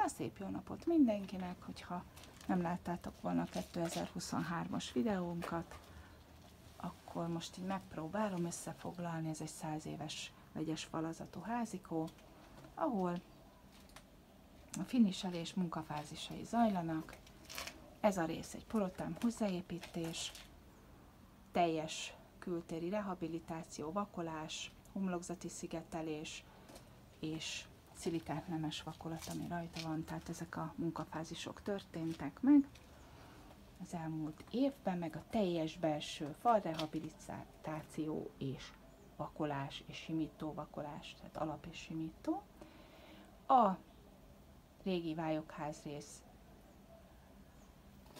Na szép jó napot mindenkinek, hogyha nem láttátok volna a 2023-as videónkat, akkor most így megpróbálom összefoglalni, ez egy száz éves vegyes falazatú házikó, ahol a finiselés munkafázisai zajlanak. Ez a rész egy porotám hozzáépítés, teljes kültéri rehabilitáció, vakolás, homlokzati szigetelés és szilikát nemes vakolat, ami rajta van, tehát ezek a munkafázisok történtek meg az elmúlt évben, meg a teljes belső falrehabilitáció és vakolás és simító vakolás, tehát alap és simító. A régi vályokház rész,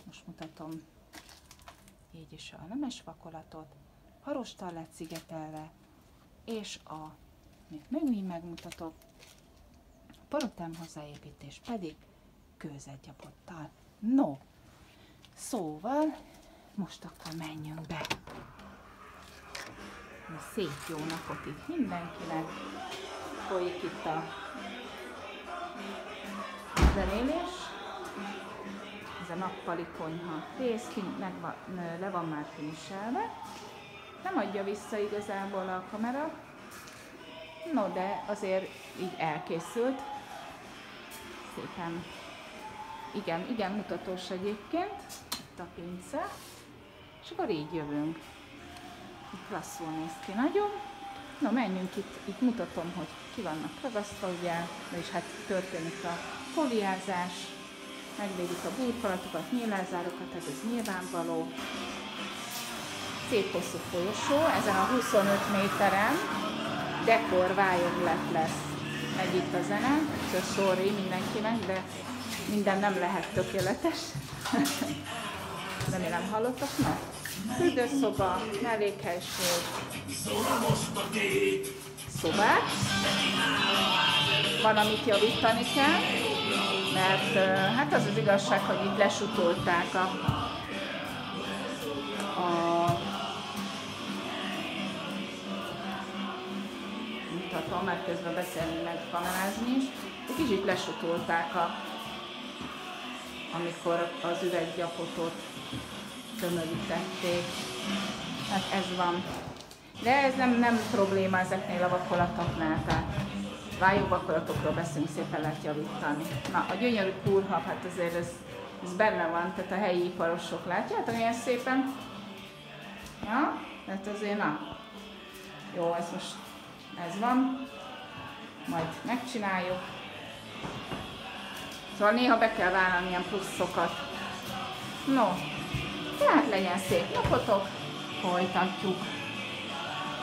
most mutatom így is a nemes vakolatot, harostal lett szigetelve, és a, még megint megmutatok, a parotám hozzáépítés pedig kőzetgyapottal. No, szóval most akkor menjünk be. Szép jó napot itt mindenkinek. Folyik itt a zenélés. Ez a nappali konyha rész, meg van, le van már finiselve. Nem adja vissza igazából a kamera. No, de azért így elkészült. Szépen. Igen, igen mutatós egyébként. Itt a pince. És akkor így jövünk. Itt klasszul néz ki nagyon. Na menjünk itt, itt mutatom, hogy ki vannak ragasztva, ugye, és hát történik a foliázás, megvédik a burkolatokat, nyílázárokat, ez az nyilvánvaló. Szép hosszú folyosó, ezen a 25 méteren dekor vályoglet lesz. Megy itt a zene, so sorry mindenkinek, de minden nem lehet tökéletes. Remélem hallottak, na? Fürdőszoba, mellékhelység, szobák. Van, amit javítani kell, mert hát az az igazság, hogy itt lesutolták a, a mutatom, mert közben beszélni meg kamerázni is. Egy kicsit lesutolták a amikor az üveggyapotot tömörítették. Hát ez van. De ez nem, nem probléma ezeknél a vakolatoknál, tehát vájú vakolatokról beszélünk, szépen lehet javítani. Na, a gyönyörű kurhab, hát azért ez, ez benne van, tehát a helyi iparosok látjátok ilyen szépen? Ja, tehát azért na. Jó, ez most, ez van. Majd megcsináljuk. Szóval néha be kell vállalni ilyen pluszokat. No, tehát legyen szép napotok, folytatjuk.